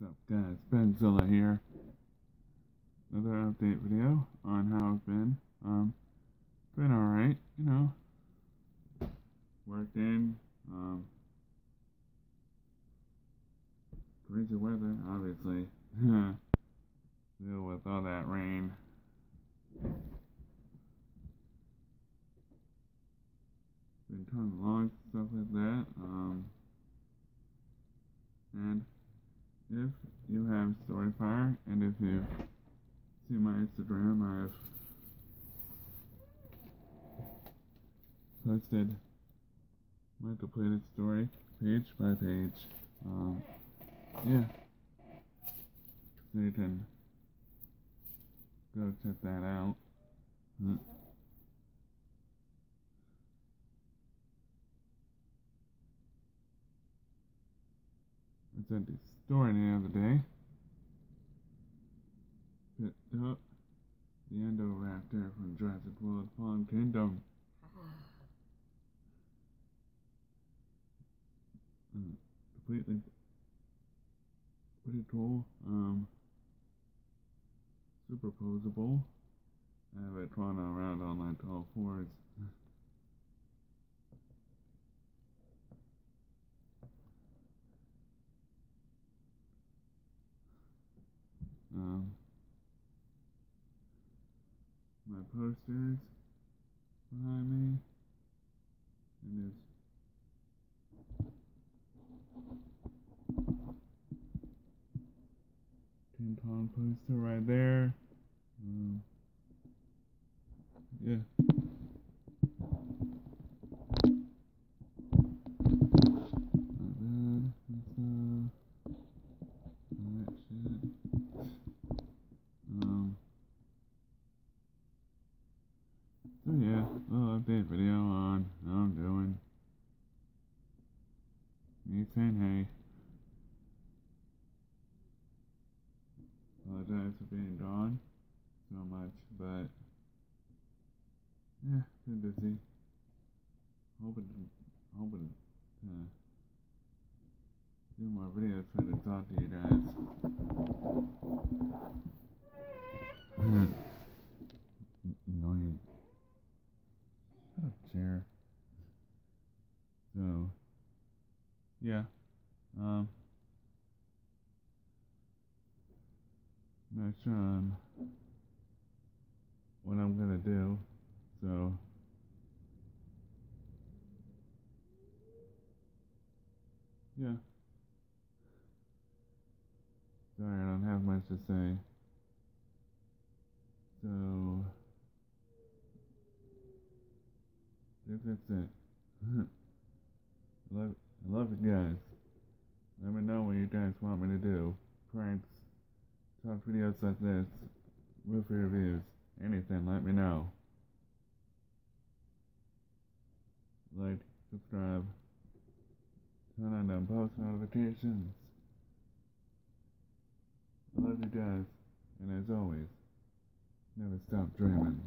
What's up guys, Benzilla here. Another update video on how it's been. Um, been alright, you know. Working, um, crazy weather, obviously. Deal with all that rain. Been of logs, stuff like that. Um, and if you have Storyfire and if you see my Instagram, I've posted my completed story page by page. Um, yeah, so you can go check that out. Hmm. I sent this story the other day. Picked up the Indoraptor from Jurassic World Fallen Kingdom. Uh, completely pretty cool. Um, superposable. I have it drawn around on like all fours. My posters behind me, and there's King Kong poster right there. Um, yeah. Not bad. That's, uh, all that shit. Um, so yeah, little update video on how I'm doing. Me saying hey. Apologize for being gone so much, but yeah, been busy. Hoping, hoping to do more videos so to talk to you guys. Annoying. Shut up, chair. So, yeah. Um, not sure what I'm gonna do. So, yeah. Sorry, I don't have much to say. So, that's it. I love, I love you guys. Let me know what you guys want me to do. Pranks, talk videos like this, movie reviews, anything, let me know. Like, subscribe, turn on them post notifications. I love you guys, and as always, never stop dreaming.